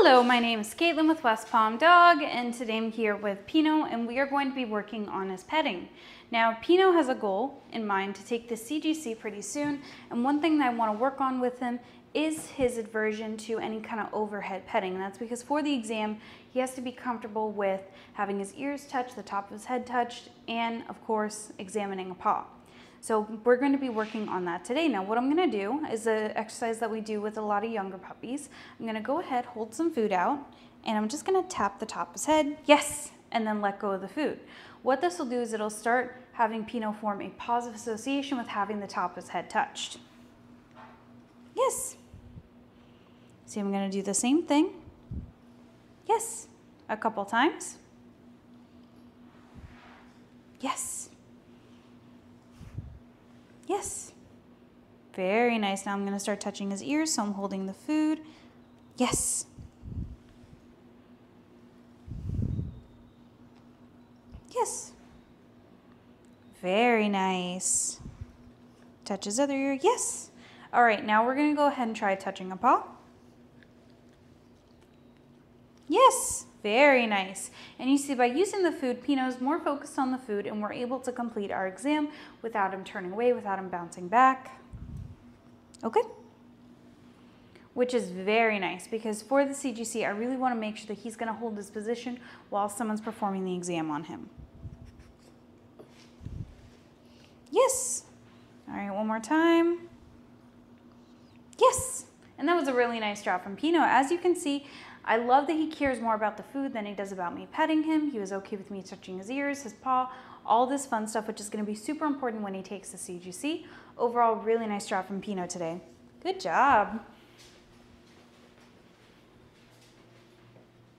Hello, my name is Caitlin with West Palm Dog, and today I'm here with Pinot, and we are going to be working on his petting. Now, Pinot has a goal in mind to take the CGC pretty soon, and one thing that I want to work on with him is his aversion to any kind of overhead petting. And that's because for the exam, he has to be comfortable with having his ears touched, the top of his head touched, and of course, examining a paw. So we're going to be working on that today. Now what I'm going to do is an exercise that we do with a lot of younger puppies. I'm going to go ahead, hold some food out, and I'm just going to tap the top of his head, yes, and then let go of the food. What this will do is it'll start having Pinot form a positive association with having the top of his head touched. Yes. See, I'm going to do the same thing. Yes, a couple times. Yes. Yes. Very nice. Now I'm going to start touching his ears, so I'm holding the food. Yes. Yes. Very nice. Touch his other ear. Yes. All right, now we're going to go ahead and try touching a paw. Yes. Very nice. And you see by using the food, Pinot's more focused on the food and we're able to complete our exam without him turning away, without him bouncing back. Okay? Which is very nice because for the CGC, I really want to make sure that he's going to hold his position while someone's performing the exam on him. Yes. All right, one more time. Yes. And that was a really nice job from Pinot. As you can see, I love that he cares more about the food than he does about me petting him. He was okay with me touching his ears, his paw, all this fun stuff, which is gonna be super important when he takes the CGC. Overall, really nice job from Pinot today. Good job.